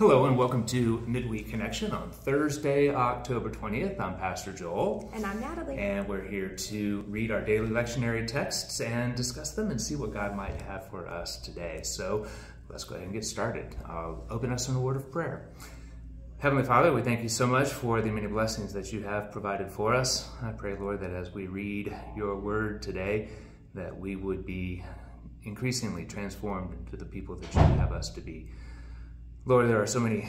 Hello and welcome to Midweek Connection on Thursday, October 20th. I'm Pastor Joel. And I'm Natalie. And we're here to read our daily lectionary texts and discuss them and see what God might have for us today. So let's go ahead and get started. I'll open us in a word of prayer. Heavenly Father, we thank you so much for the many blessings that you have provided for us. I pray, Lord, that as we read your word today, that we would be increasingly transformed into the people that you have us to be. Lord, there are so many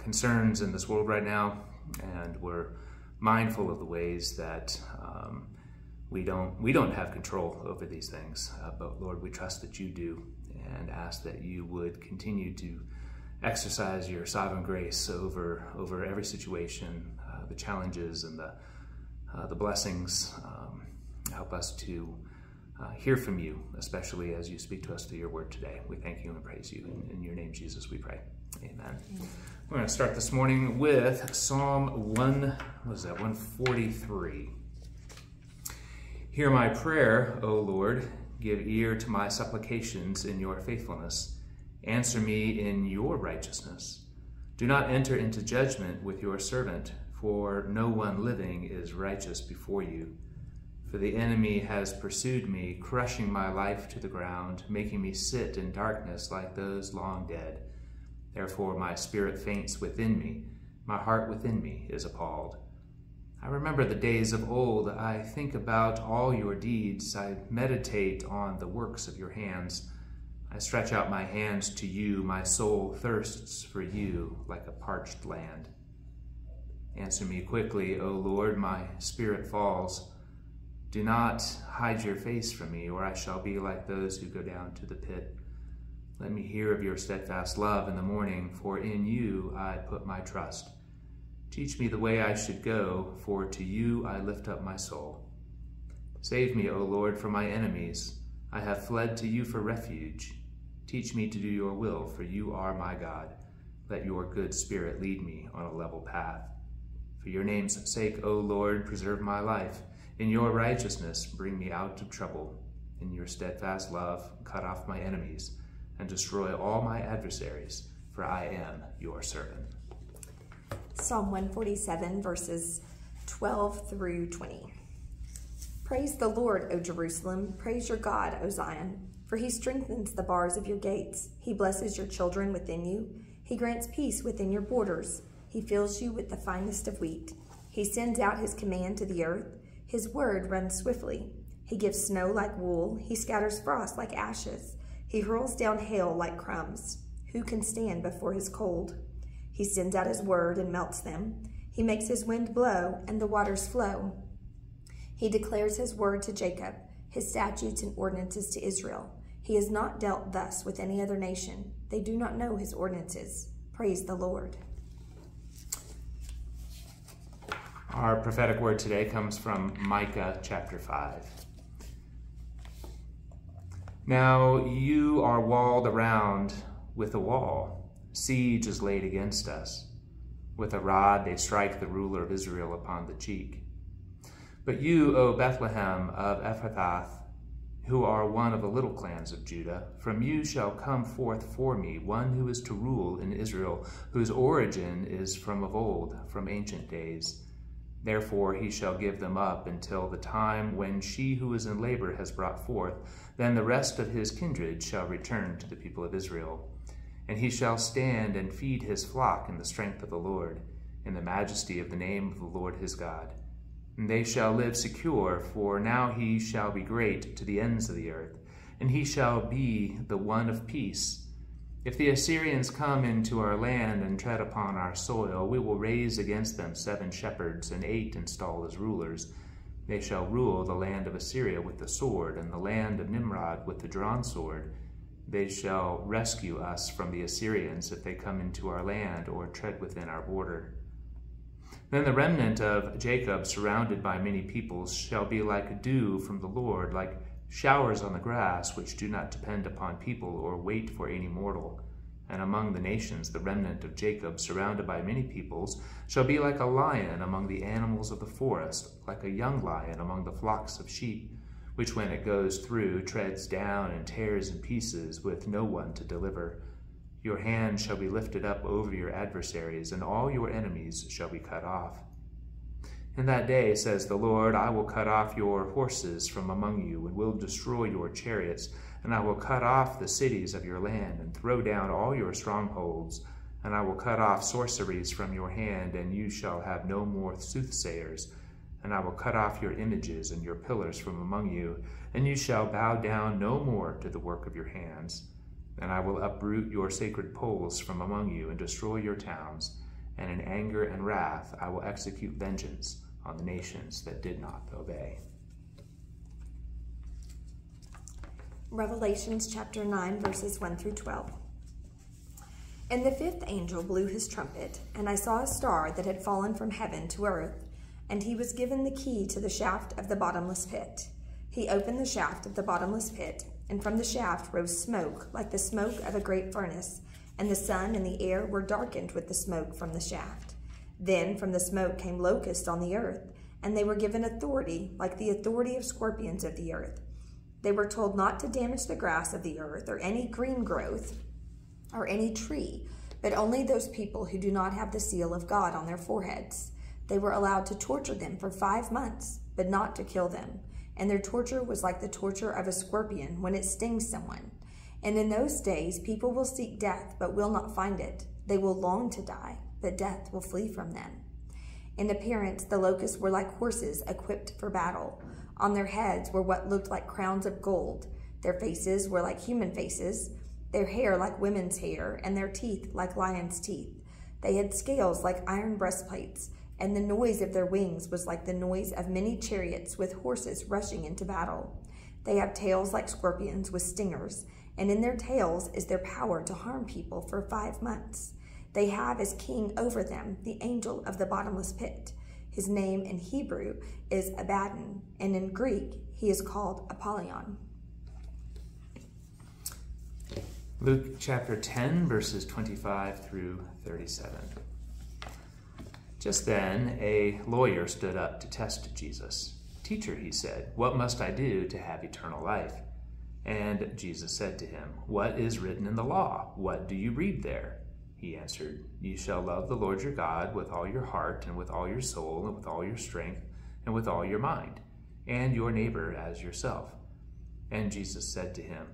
concerns in this world right now, and we're mindful of the ways that um, we don't we don't have control over these things. Uh, but Lord, we trust that you do, and ask that you would continue to exercise your sovereign grace over over every situation, uh, the challenges and the uh, the blessings. Um, help us to uh, hear from you, especially as you speak to us through your word today. We thank you and praise you. In, in your name, Jesus, we pray. Amen. We're going to start this morning with Psalm 1, what is that, 143. Hear my prayer, O Lord. Give ear to my supplications in your faithfulness. Answer me in your righteousness. Do not enter into judgment with your servant, for no one living is righteous before you. For the enemy has pursued me, crushing my life to the ground, making me sit in darkness like those long dead. Therefore my spirit faints within me, my heart within me is appalled. I remember the days of old. I think about all your deeds. I meditate on the works of your hands. I stretch out my hands to you. My soul thirsts for you like a parched land. Answer me quickly, O Lord. My spirit falls. Do not hide your face from me, or I shall be like those who go down to the pit. Let me hear of your steadfast love in the morning, for in you I put my trust. Teach me the way I should go, for to you I lift up my soul. Save me, O Lord, from my enemies. I have fled to you for refuge. Teach me to do your will, for you are my God. Let your good spirit lead me on a level path. For your name's sake, O Lord, preserve my life. In your righteousness, bring me out of trouble. In your steadfast love, cut off my enemies and destroy all my adversaries, for I am your servant. Psalm 147, verses 12 through 20. Praise the Lord, O Jerusalem. Praise your God, O Zion. For he strengthens the bars of your gates. He blesses your children within you. He grants peace within your borders. He fills you with the finest of wheat. He sends out his command to the earth. His word runs swiftly. He gives snow like wool. He scatters frost like ashes. He hurls down hail like crumbs. Who can stand before his cold? He sends out his word and melts them. He makes his wind blow and the waters flow. He declares his word to Jacob, his statutes and ordinances to Israel. He has not dealt thus with any other nation. They do not know his ordinances. Praise the Lord. Our prophetic word today comes from Micah chapter 5. Now you are walled around with a wall. Siege is laid against us. With a rod they strike the ruler of Israel upon the cheek. But you, O Bethlehem of Ephrathah, who are one of the little clans of Judah, from you shall come forth for me one who is to rule in Israel, whose origin is from of old, from ancient days. Therefore he shall give them up until the time when she who is in labor has brought forth. Then the rest of his kindred shall return to the people of Israel. And he shall stand and feed his flock in the strength of the Lord, in the majesty of the name of the Lord his God. And they shall live secure, for now he shall be great to the ends of the earth, and he shall be the one of peace. If the Assyrians come into our land and tread upon our soil, we will raise against them seven shepherds and eight install as rulers. They shall rule the land of Assyria with the sword, and the land of Nimrod with the drawn sword. They shall rescue us from the Assyrians if they come into our land or tread within our border. Then the remnant of Jacob, surrounded by many peoples, shall be like dew from the Lord, like showers on the grass, which do not depend upon people or wait for any mortal. And among the nations, the remnant of Jacob, surrounded by many peoples, shall be like a lion among the animals of the forest, like a young lion among the flocks of sheep, which when it goes through treads down and tears in pieces, with no one to deliver. Your hand shall be lifted up over your adversaries, and all your enemies shall be cut off. In that day, says the Lord, I will cut off your horses from among you, and will destroy your chariots, and I will cut off the cities of your land, and throw down all your strongholds, and I will cut off sorceries from your hand, and you shall have no more soothsayers. And I will cut off your images and your pillars from among you, and you shall bow down no more to the work of your hands. And I will uproot your sacred poles from among you and destroy your towns. And in anger and wrath I will execute vengeance on the nations that did not obey. Revelations chapter 9, verses 1 through 12. And the fifth angel blew his trumpet, and I saw a star that had fallen from heaven to earth, and he was given the key to the shaft of the bottomless pit. He opened the shaft of the bottomless pit, and from the shaft rose smoke like the smoke of a great furnace, and the sun and the air were darkened with the smoke from the shaft. Then from the smoke came locusts on the earth, and they were given authority like the authority of scorpions of the earth. They were told not to damage the grass of the earth or any green growth or any tree, but only those people who do not have the seal of God on their foreheads. They were allowed to torture them for five months, but not to kill them and their torture was like the torture of a scorpion when it stings someone. And in those days, people will seek death, but will not find it. They will long to die, but death will flee from them. In appearance, the locusts were like horses equipped for battle. On their heads were what looked like crowns of gold. Their faces were like human faces, their hair like women's hair, and their teeth like lions' teeth. They had scales like iron breastplates and the noise of their wings was like the noise of many chariots with horses rushing into battle. They have tails like scorpions with stingers, and in their tails is their power to harm people for five months. They have as king over them the angel of the bottomless pit. His name in Hebrew is Abaddon, and in Greek he is called Apollyon. Luke chapter 10, verses 25 through 37. Just then, a lawyer stood up to test Jesus. Teacher, he said, what must I do to have eternal life? And Jesus said to him, What is written in the law? What do you read there? He answered, You shall love the Lord your God with all your heart, and with all your soul, and with all your strength, and with all your mind, and your neighbor as yourself. And Jesus said to him,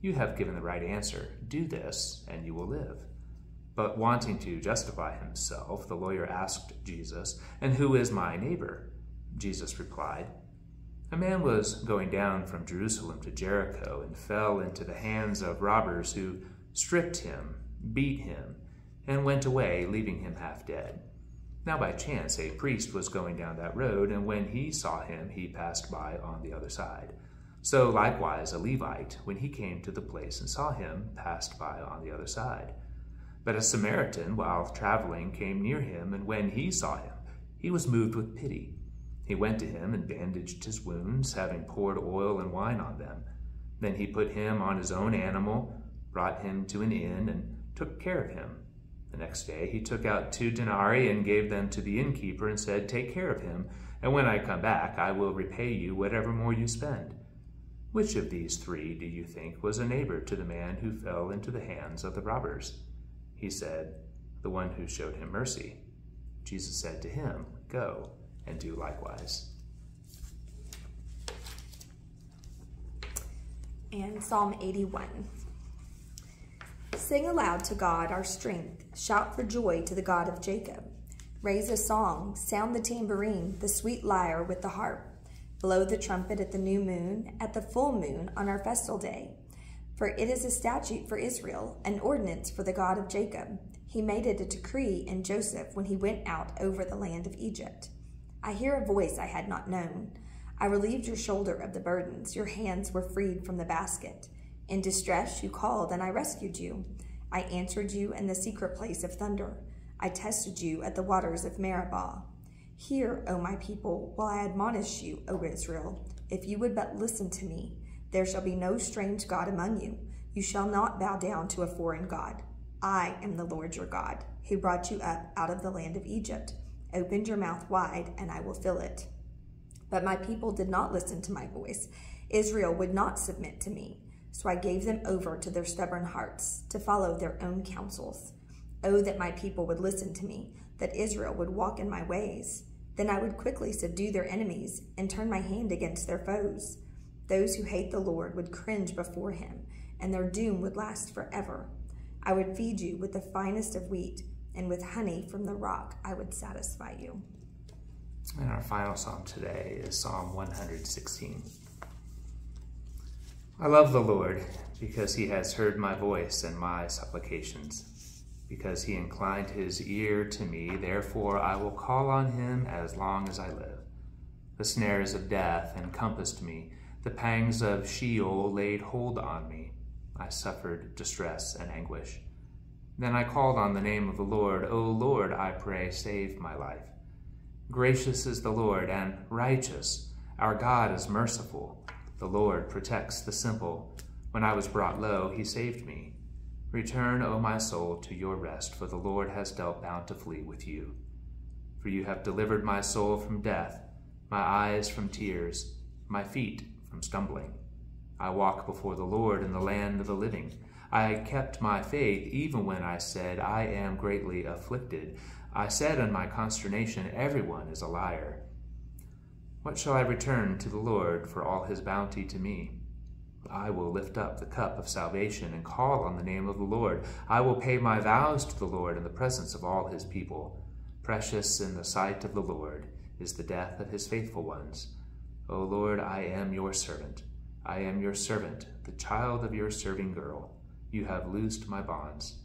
You have given the right answer. Do this, and you will live. But wanting to justify himself, the lawyer asked Jesus, And who is my neighbor? Jesus replied, A man was going down from Jerusalem to Jericho and fell into the hands of robbers who stripped him, beat him, and went away, leaving him half dead. Now by chance a priest was going down that road, and when he saw him, he passed by on the other side. So likewise a Levite, when he came to the place and saw him, passed by on the other side. But a Samaritan, while traveling, came near him, and when he saw him, he was moved with pity. He went to him and bandaged his wounds, having poured oil and wine on them. Then he put him on his own animal, brought him to an inn, and took care of him. Next day he took out two denarii and gave them to the innkeeper and said, Take care of him, and when I come back I will repay you whatever more you spend. Which of these three do you think was a neighbor to the man who fell into the hands of the robbers? He said, The one who showed him mercy. Jesus said to him, Go and do likewise. And Psalm 81. Sing aloud to God our strength. Shout for joy to the God of Jacob. Raise a song. Sound the tambourine, the sweet lyre with the harp. Blow the trumpet at the new moon, at the full moon on our festal day. For it is a statute for Israel, an ordinance for the God of Jacob. He made it a decree in Joseph when he went out over the land of Egypt. I hear a voice I had not known. I relieved your shoulder of the burdens. Your hands were freed from the basket. In distress you called, and I rescued you. I answered you in the secret place of thunder. I tested you at the waters of Meribah. Hear, O my people, while I admonish you, O Israel, if you would but listen to me. There shall be no strange God among you. You shall not bow down to a foreign God. I am the Lord your God, who brought you up out of the land of Egypt. Open your mouth wide, and I will fill it. But my people did not listen to my voice. Israel would not submit to me. So I gave them over to their stubborn hearts to follow their own counsels. Oh, that my people would listen to me, that Israel would walk in my ways. Then I would quickly subdue their enemies and turn my hand against their foes. Those who hate the Lord would cringe before him, and their doom would last forever. I would feed you with the finest of wheat, and with honey from the rock I would satisfy you. And our final psalm today is Psalm 116. I love the Lord because he has heard my voice and my supplications. Because he inclined his ear to me, therefore I will call on him as long as I live. The snares of death encompassed me, the pangs of Sheol laid hold on me. I suffered distress and anguish. Then I called on the name of the Lord. O Lord, I pray, save my life. Gracious is the Lord and righteous. Our God is merciful. The Lord protects the simple. When I was brought low, he saved me. Return, O my soul, to your rest, for the Lord has dealt bountifully with you. For you have delivered my soul from death, my eyes from tears, my feet from stumbling. I walk before the Lord in the land of the living. I kept my faith even when I said, I am greatly afflicted. I said in my consternation, Everyone is a liar. What shall I return to the Lord for all his bounty to me? I will lift up the cup of salvation and call on the name of the Lord. I will pay my vows to the Lord in the presence of all his people. Precious in the sight of the Lord is the death of his faithful ones. O Lord, I am your servant. I am your servant, the child of your serving girl. You have loosed my bonds.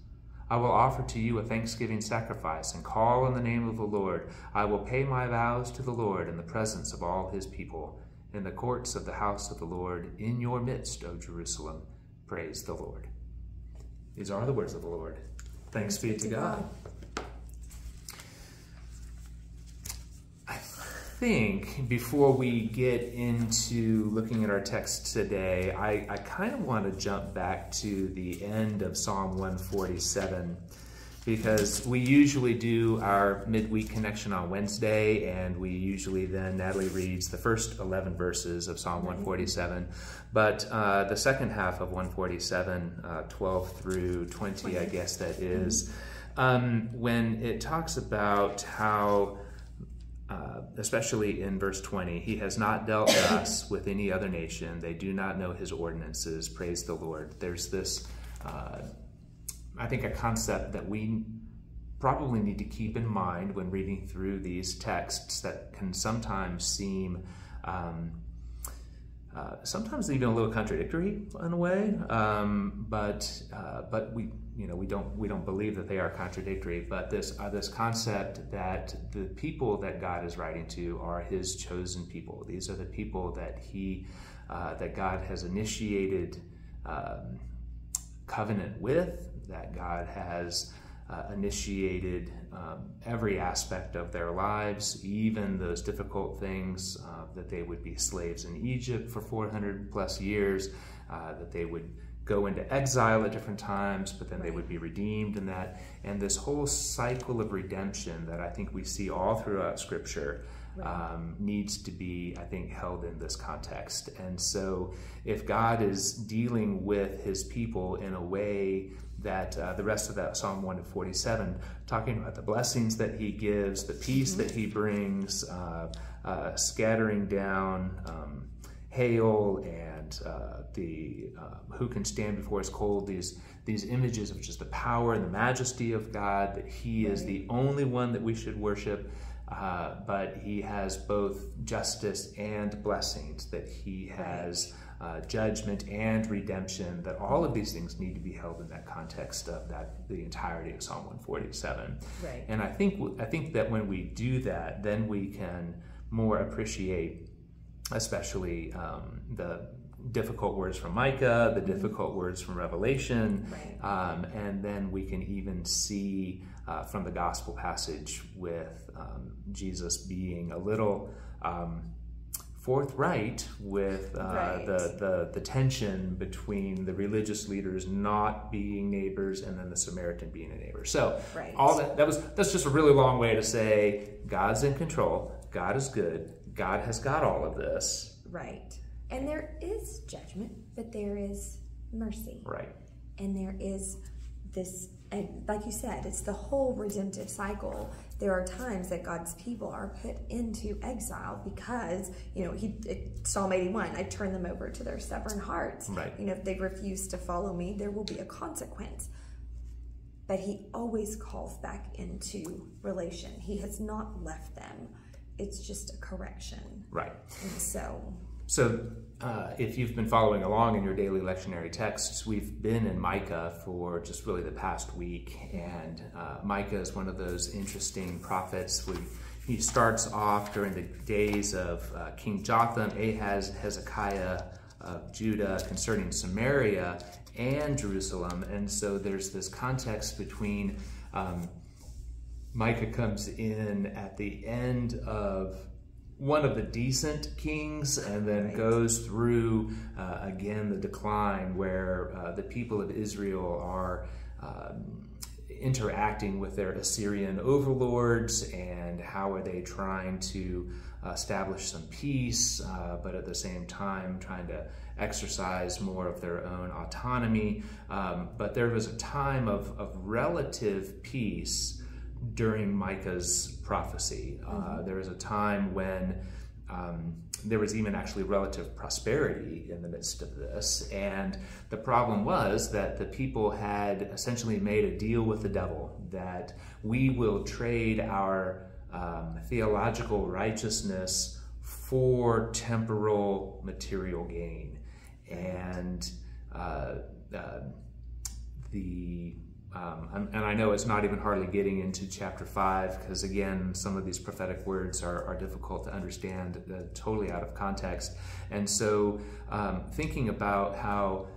I will offer to you a thanksgiving sacrifice and call on the name of the Lord. I will pay my vows to the Lord in the presence of all his people, in the courts of the house of the Lord, in your midst, O Jerusalem. Praise the Lord. These are the words of the Lord. Thanks, be to God. God. Think before we get into looking at our text today, I, I kind of want to jump back to the end of Psalm 147 because we usually do our midweek connection on Wednesday, and we usually then, Natalie reads the first 11 verses of Psalm 147. But uh, the second half of 147, uh, 12 through 20, 20. I guess that is, um, when it talks about how uh, especially in verse 20, he has not dealt us with any other nation. They do not know his ordinances. Praise the Lord. There's this, uh, I think, a concept that we probably need to keep in mind when reading through these texts that can sometimes seem. Um, uh, sometimes even a little contradictory in a way, um, but uh, but we you know we don't we don't believe that they are contradictory. But this uh, this concept that the people that God is writing to are His chosen people. These are the people that He uh, that God has initiated um, covenant with. That God has uh, initiated um, every aspect of their lives, even those difficult things uh, that they would be slaves in Egypt for 400 plus years, uh, that they would go into exile at different times, but then they would be redeemed in that. And this whole cycle of redemption that I think we see all throughout Scripture. Um, needs to be, I think, held in this context. And so, if God is dealing with his people in a way that uh, the rest of that Psalm 147, talking about the blessings that he gives, the peace mm-hmm. that he brings, uh, uh, scattering down um, hail and uh, the uh, who can stand before his cold, these, these images of just the power and the majesty of God, that he right. is the only one that we should worship. Uh, but he has both justice and blessings that he has uh, judgment and redemption, that all of these things need to be held in that context of that the entirety of Psalm 147. Right. And I think I think that when we do that, then we can more appreciate, especially um, the difficult words from Micah, the mm-hmm. difficult words from Revelation, right. um, and then we can even see uh, from the gospel passage with um, Jesus being a little. Um, forthright with uh, right. the, the, the tension between the religious leaders not being neighbors and then the Samaritan being a neighbor. So right. all that that was that's just a really long way to say God's in control. God is good. God has got all of this. Right. And there is judgment, but there is mercy. Right. And there is this, and like you said, it's the whole redemptive cycle. There are times that God's people are put into exile because, you know, he Psalm 81, I turn them over to their stubborn hearts. Right. You know, if they refuse to follow me, there will be a consequence. But he always calls back into relation. He has not left them. It's just a correction. Right. And so so, uh, if you've been following along in your daily lectionary texts, we've been in Micah for just really the past week, and uh, Micah is one of those interesting prophets. We, he starts off during the days of uh, King Jotham, Ahaz, Hezekiah of Judah concerning Samaria and Jerusalem, and so there's this context between um, Micah comes in at the end of one of the decent kings and then right. goes through uh, again the decline where uh, the people of Israel are um, interacting with their Assyrian overlords and how are they trying to establish some peace, uh, but at the same time trying to exercise more of their own autonomy. Um, but there was a time of, of relative peace during Micah's prophecy. Uh, mm-hmm. there was a time when um, there was even actually relative prosperity in the midst of this. And the problem was that the people had essentially made a deal with the devil that we will trade our um, theological righteousness for temporal material gain. And uh, uh, the um, and, I know it's not even hardly getting into chapter five because again, some of these prophetic words are, are difficult to understand, uh, totally out of context. And so, um, thinking about how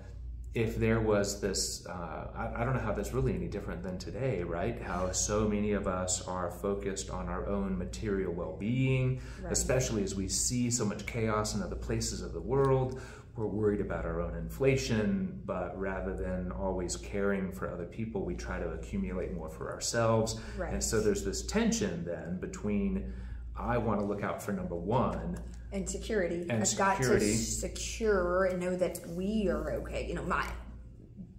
if there was this, uh, I, I, don't know how that's really any different than today, right? How so many of us are focused on our own material well being, right. especially as we see so much chaos in other places of the world we're worried about our own inflation, but rather than always caring for other people, we try to accumulate more for ourselves. Right. And so there's this tension then between I want to look out for number one. And security. And I've security. got to secure and know that we are okay. You know, my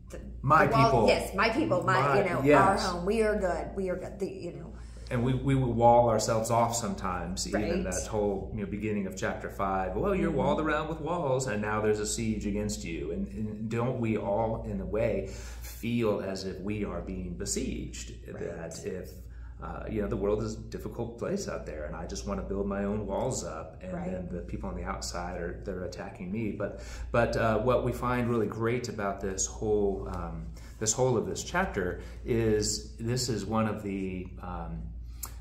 the, my the wall, people. Yes, my people. My, my you know, yes. our home. We are good. We are good. The, you know, and we, we will wall ourselves off sometimes right. even that whole you know beginning of chapter five well you're mm-hmm. walled around with walls and now there's a siege against you and, and, don't we all in a way feel as if we are being besieged right. that if uh, you know the world is a difficult place out there and i just want to build my own walls up and right. then the people on the outside are they're attacking me but but uh, what we find really great about this whole um, this whole of this chapter is this is one of the um,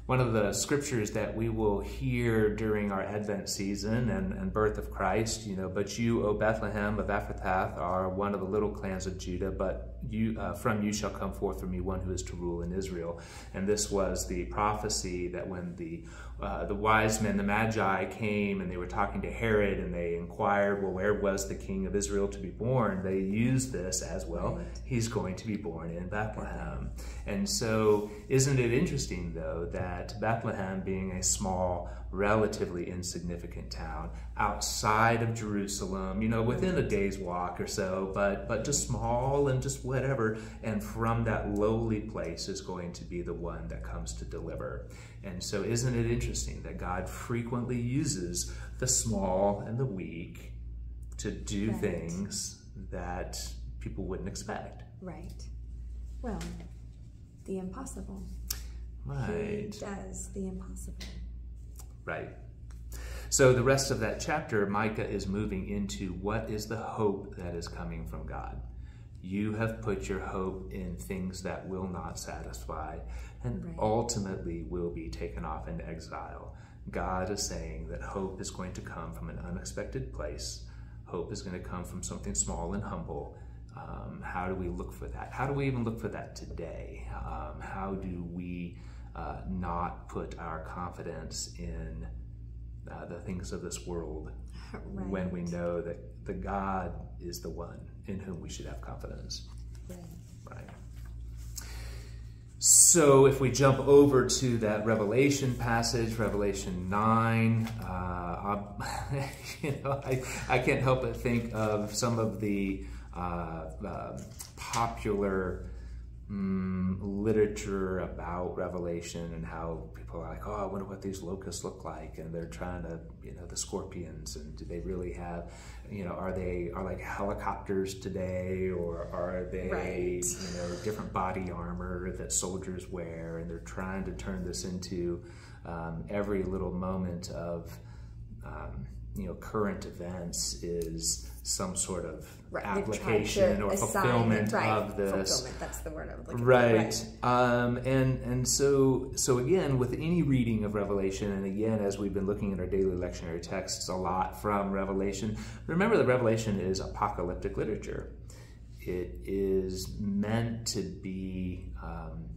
one of the scriptures that we will hear during our Advent season and, and birth of Christ, you know, but you, O Bethlehem of Ephrathah, are one of the little clans of Judah, but you uh, from you shall come forth for me one who is to rule in Israel. And this was the prophecy that when the uh, the wise men, the Magi, came and they were talking to Herod and they inquired, well, where was the king of Israel to be born? They used this as well. He's going to be born in Bethlehem. And so, isn't it interesting, though, that Bethlehem, being a small, relatively insignificant town outside of Jerusalem, you know, within a day's walk or so, but, but just small and just whatever, and from that lowly place is going to be the one that comes to deliver. And so, isn't it interesting that God frequently uses the small and the weak to do right. things that people wouldn't expect? Right. Well, the impossible. Right. He does the impossible. Right. So the rest of that chapter, Micah is moving into what is the hope that is coming from God. You have put your hope in things that will not satisfy and right. ultimately will be taken off into exile. God is saying that hope is going to come from an unexpected place. Hope is going to come from something small and humble. Um, how do we look for that? How do we even look for that today? Um, how do we uh, not put our confidence in uh, the things of this world right. when we know that the God is the one in whom we should have confidence? Right. right. So if we jump over to that Revelation passage, Revelation 9, uh, you know, I, I can't help but think of some of the popular mm, literature about Revelation and how people are like, oh, I wonder what these locusts look like, and they're trying to, you know, the scorpions, and do they really have, you know, are they are like helicopters today, or are they, right. you know, different body armor that soldiers wear, and they're trying to turn this into um, every little moment of. Um, you know current events is some sort of right. application or assign, fulfillment right. of this. Fulfillment, that's the word I was looking right. for. Right. Um, and and so so again, with any reading of Revelation, and again, as we've been looking at our daily lectionary texts a lot from Revelation, remember that Revelation is apocalyptic literature. It is meant to be um,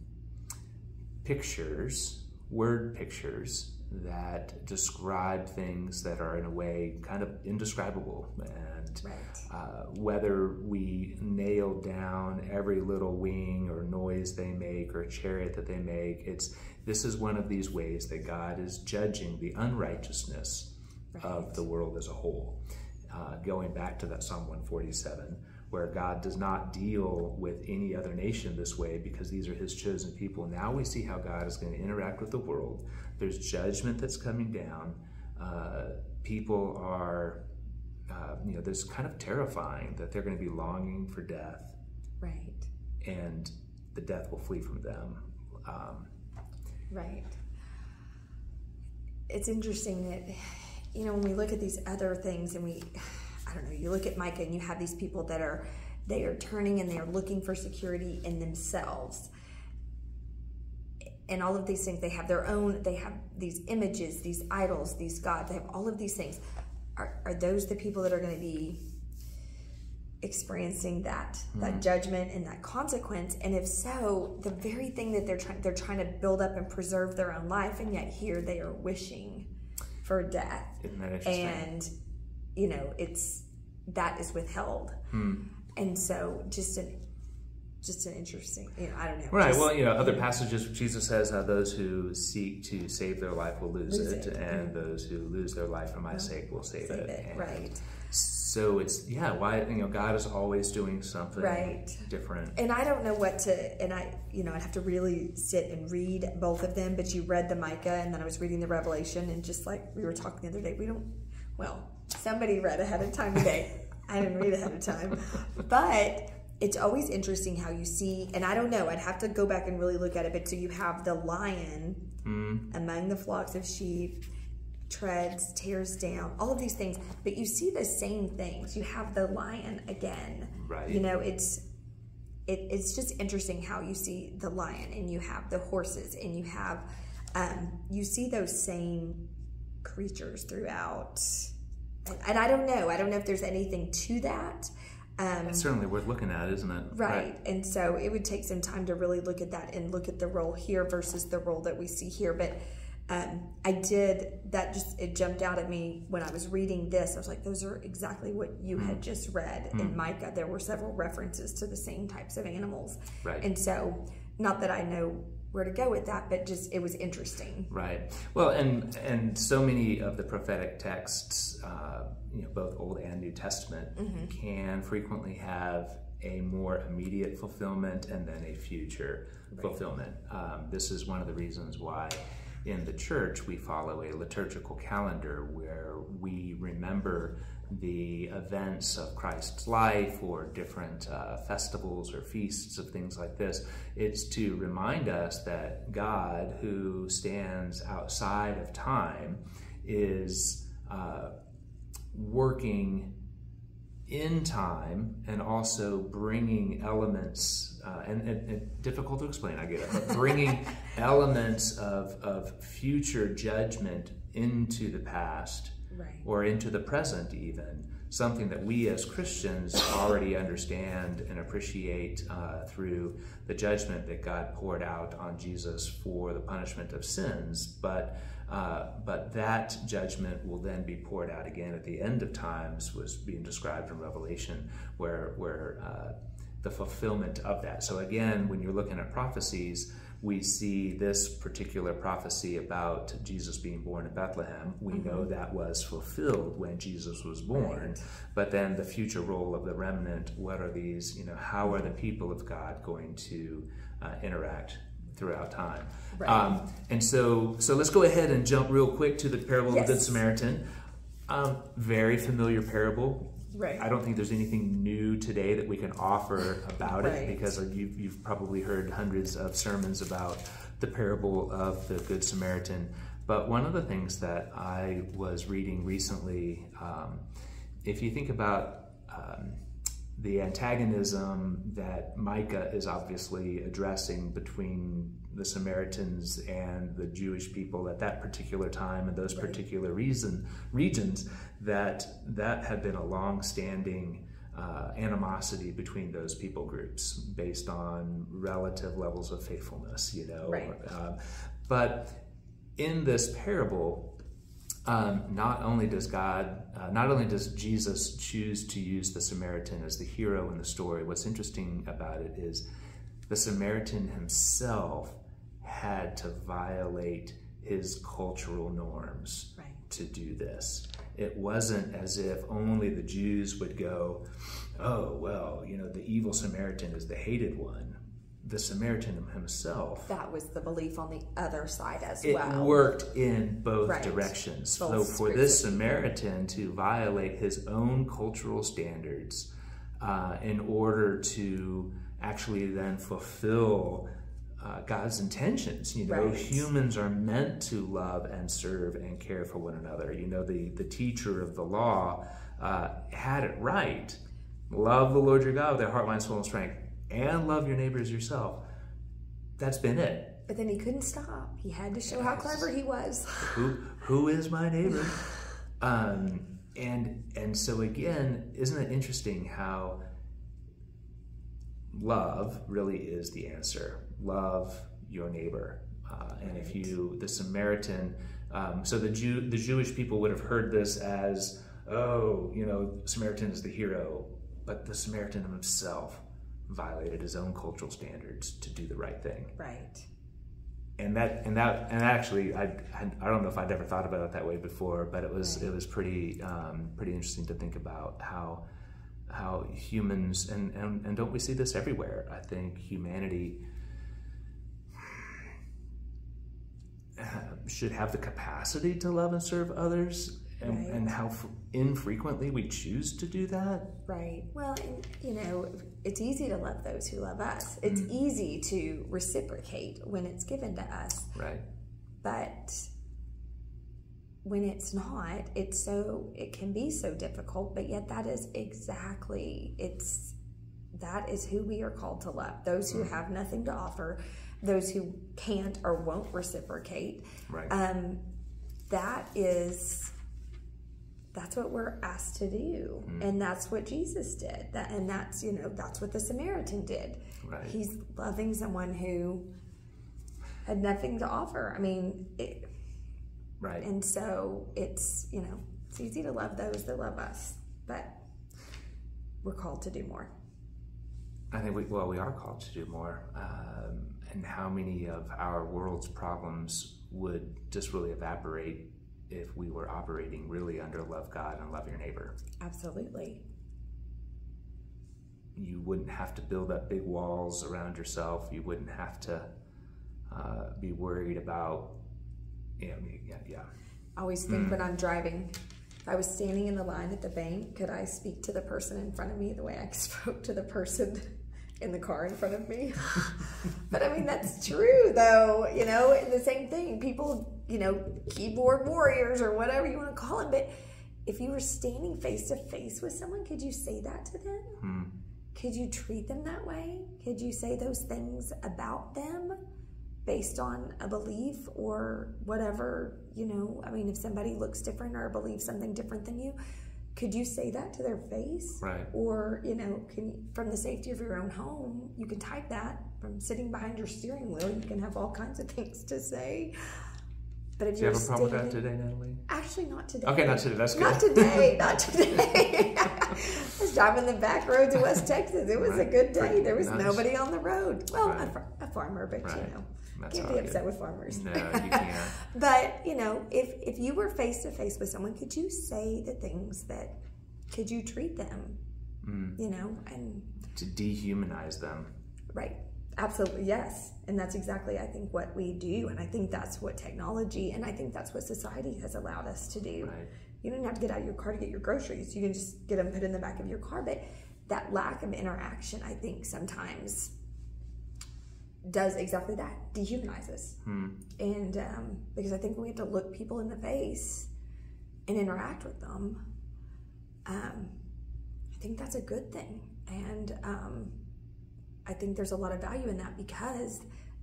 pictures, word pictures that describe things that are in a way kind of indescribable and right. uh, whether we nail down every little wing or noise they make or chariot that they make it's this is one of these ways that god is judging the unrighteousness right. of the world as a whole uh, going back to that psalm 147 where God does not deal with any other nation this way because these are his chosen people. Now we see how God is going to interact with the world. There's judgment that's coming down. Uh, people are, uh, you know, there's kind of terrifying that they're going to be longing for death. Right. And the death will flee from them. Um, right. It's interesting that, you know, when we look at these other things and we, I don't know, you look at Micah and you have these people that are they are turning and they are looking for security in themselves. And all of these things, they have their own, they have these images, these idols, these gods, they have all of these things. Are, are those the people that are going to be experiencing that mm-hmm. that judgment and that consequence and if so the very thing that they're trying they're trying to build up and preserve their own life and yet here they are wishing for death and you know it's that is withheld hmm. and so just an just an interesting you know i don't know right just, well you know other passages jesus says uh, those who seek to save their life will lose, lose it, it, and those who lose their life for my sake will save, save it, it. right so it's yeah why you know god is always doing something right different and i don't know what to and i you know i'd have to really sit and read both of them but you read the micah and then i was reading the revelation and just like we were talking the other day we don't well somebody read ahead of time today. I didn't read ahead of time. But it's always interesting how you see, and I don't know, I'd have to go back and really look at it, but so you have the lion mm. among the flocks of sheep, treads, tears down, all of these things, but you see the same things. You have the lion again. Right. You know, it's it, it's just interesting how you see the lion and you have the horses and you have um, you see those same creatures throughout and I don't know. I don't know if there's anything to that. Um, it's certainly worth looking at, isn't it? Right. right. And so it would take some time to really look at that and look at the role here versus the role that we see here. But um, I did that. Just it jumped out at me when I was reading this. I was like, those are exactly what you mm. had just read mm. in Micah. There were several references to the same types of animals. Right. And so, not that I know where to go with that, but just it was interesting. Right. Well, and and so many of the prophetic texts, uh, you know, both Old and New Testament, mm-hmm. can frequently have a more immediate fulfillment and then a future right. fulfillment. Um, this is one of the reasons why in the church we follow a liturgical calendar where we remember the events of Christ's life or different uh, festivals or feasts of things like this. It's to remind us that God, who stands outside of time, is uh, working in time and also bringing elements, uh, and, and, and, difficult to explain, I get it, but bringing elements of, of future judgment into the past right. or into the present even something that we as Christians already understand and appreciate uh, through the judgment that God poured out on Jesus for the punishment of sins. But uh, but that judgment will then be poured out again at the end of times, was being described in Revelation, where where uh, the fulfillment of that. So again, when you're looking at prophecies, we see this particular prophecy about Jesus being born in Bethlehem. We mm-hmm. know that was fulfilled when Jesus was born. Right. But then the future role of the remnant, what are these, you know, how are the people of God going to uh, interact throughout time? Right. Um, and so, so let's go ahead and jump real quick to the parable yes. of the Good Samaritan. Um, very familiar parable. Right. I don't think there's anything new today that we can offer about right. it because you've, you've probably heard hundreds of sermons about the parable of the Good Samaritan. But one of the things that I was reading recently, um, if you think about um, the antagonism that Micah is obviously addressing between the Samaritans and the Jewish people at that particular time and those right. particular reason regions, that that had been a long-standing uh, animosity between those people groups based on relative levels of faithfulness, you know. Right. Uh, but in this parable, um, not only does God, uh, not only does Jesus choose to use the Samaritan as the hero in the story, what's interesting about it is the Samaritan himself had to violate his cultural norms right. to do this. It wasn't as if only the Jews would go, oh, well, you know, the evil Samaritan is the hated one the Samaritan himself. That was the belief on the other side as it well. It worked in both right. directions. Both so for this Samaritan to violate his own cultural standards uh, in order to actually then fulfill uh, God's intentions. You know, right. humans are meant to love and serve and care for one another. You know, the, the teacher of the law uh, had it right. Love the Lord your God with their heart, mind, soul, and strength and love your neighbor as yourself. That's been it. But then he couldn't stop. He had to show yes. how clever he was. who who is my neighbor? um, and and so again, isn't it interesting how love really is the answer? Love your neighbor. Uh, and if you, the Samaritan, um, so the Jew, the Jewish people would have heard this as, oh, you know, Samaritan is the hero, but the Samaritan himself violated his own cultural standards to do the right thing. Right. And that and that and actually, I I don't know if I'd ever thought about it that way before, but it was right. it was pretty um, pretty interesting to think about how how humans and, and and don't we see this everywhere? I think humanity should have the capacity to love and serve others and, right. and how f- infrequently we choose to do that. Right. Well, and, you know, it's easy to love those who love us. It's mm easy to reciprocate when it's given to us. Right. But when it's not, it's so it can be so difficult. But yet, that is exactly it's that is who we are called to love. Those who mm have nothing to offer, those who can't or won't reciprocate. Right. Um, that is that's what we're asked to do mm. and that's what jesus did that and that's you know that's what the samaritan did right. he's loving someone who had nothing to offer i mean it, right and so it's you know it's easy to love those that love us but we're called to do more i think we well we are called to do more um, and how many of our world's problems would just really evaporate if we were operating really under love God and love your neighbor. Absolutely. You wouldn't have to build up big walls around yourself. You wouldn't have to uh, be worried about, you know, yeah, yeah. I always think mm. when I'm driving, if I was standing in the line at the bank, could I speak to the person in front of me the way I spoke to the person in the car in front of me? but I mean, that's true though, you know, the same thing. People you know, keyboard warriors or whatever you want to call them. But if you were standing face to face with someone, could you say that to them? Hmm. Could you treat them that way? Could you say those things about them based on a belief or whatever? You know, I mean, if somebody looks different or believes something different than you, could you say that to their face? Right. Or, you know, can from the safety of your own home, you can type that from sitting behind your steering wheel. You can have all kinds of things to say But if Do you have a problem with that today, Natalie? actually not today. Okay, not today. That's good. Not today. Not today. I was driving the back roads of West Texas. It was a good day. There was nice. nobody on the road. Well, a, Right. far- a farmer, but Right. you know, That's can't be upset with farmers. No, you can't. But you know, if if you were face to face with someone, could you say the things that could you treat them? Mm. You know, and To dehumanize them. right, absolutely yes, and that's exactly I think what we do, and I think that's what technology, and I think that's what society has allowed us to do. Right. You don't have to get out of your car to get your groceries. You can just get them put in the back of your car, but that lack of interaction, I think sometimes does exactly that, dehumanizes. Hmm. And um, because I think we have to look people in the face and interact with them, um, I think that's a good thing. And um, I think there's a lot of value in that because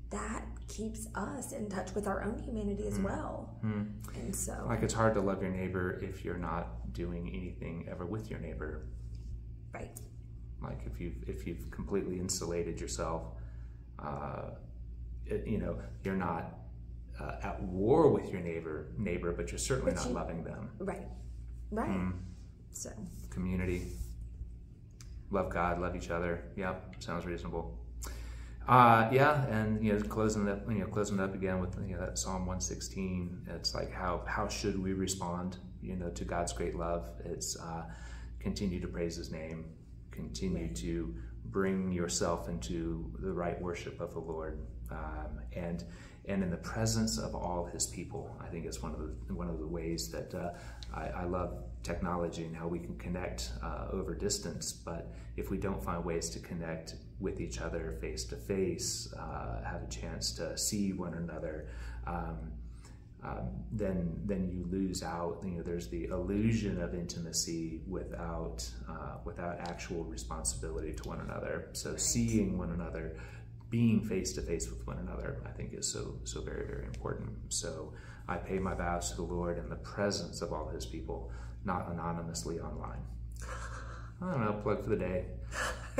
that keeps us in touch with our own humanity as well. Hmm. And so, Like it's hard to love your neighbor if you're not doing anything ever with your neighbor. right, Like if you've if you've completely insulated yourself, uh, you know, you're not uh, at war with your neighbor neighbor, but you're certainly But not you- loving them. right, right. Hmm. So, community. Love God, love each other. Yep, sounds reasonable. Uh, yeah, and you know, closing that, you know, closing it up again with you know that Psalm one sixteen. It's like how how should we respond, you know, to God's great love? It's uh, continue to praise His name, continue Right. to bring yourself into the right worship of the Lord, um, and and in the presence of all His people. I think it's one of the one of the ways that uh, I, I love technology and how we can connect uh, over distance. But if we don't find ways to connect with each other face to face, uh, have a chance to see one another. Um, um, then then you lose out. You know, there's the illusion of intimacy without uh, without actual responsibility to one another. So seeing one another, being face to face with one another, I think is so so very very important. So I pay my vows to the Lord in the presence of all His people, not anonymously online. I don't know. Plug for the day.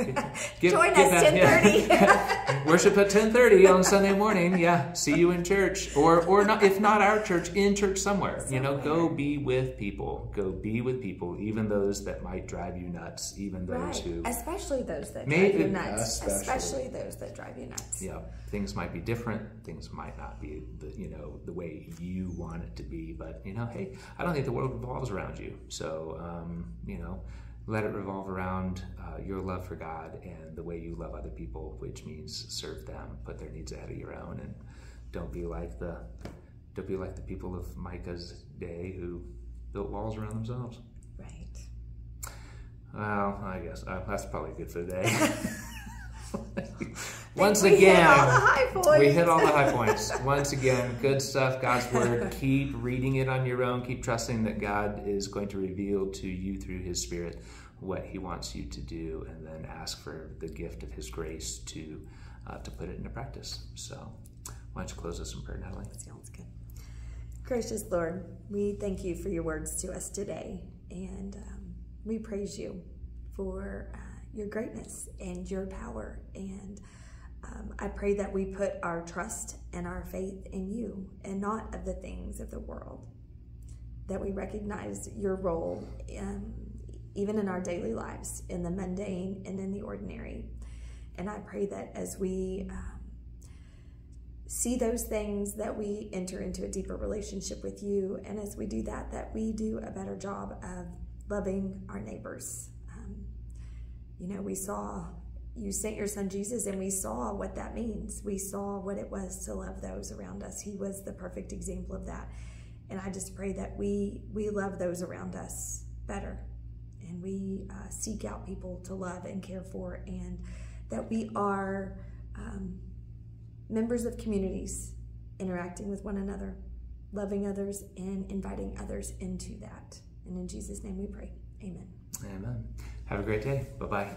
Give- Join give us 10:30. yeah. Worship at ten thirty on Sunday morning. Yeah, see you in church, or or not if not our church, in church somewhere. You know, go be with people. Go be with people, even those that might drive you nuts, even those right, who. especially those that Maybe- drive you nuts, Especially. especially those that drive you nuts. Yeah, things might be different. Things might not be the you know the way you want it to be. But you know, hey, I don't think the world revolves around you. So um, you know, let it revolve around uh, your love for God and the way you love other people, which means serve them, put their needs ahead of your own, and don't be like the don't be like the people of Micah's day who built walls around themselves. Right. Well, I guess uh, that's probably good for today. Once we again, hit all the high points. we hit all the high points. Once again, good stuff, God's word. Keep reading it on your own. Keep trusting that God is going to reveal to you through his spirit what he wants you to do and then ask for the gift of his grace to uh, to put it into practice. So why don't you close us in prayer, Natalie? Sounds good. Gracious Lord, we thank you for your words to us today, and um, we praise you for uh, your greatness and your power. And um, I pray that we put our trust and our faith in you and not of the things of the world. That we recognize your role, um, even in our daily lives, in the mundane and in the ordinary. And I pray that as we um, see those things that we enter into a deeper relationship with you. And as we do that that we do a better job of loving our neighbors. Um, you know we saw you sent your son jesus and we saw what that means. We saw what it was to love those around us. He was the perfect example of that. And i just pray that we we love those around us better and we uh, seek out people to love and care for and that we are um, members of communities interacting with one another, loving others, and inviting others into that. And in Jesus' name we pray. Amen. Amen. Have a great day. Bye bye.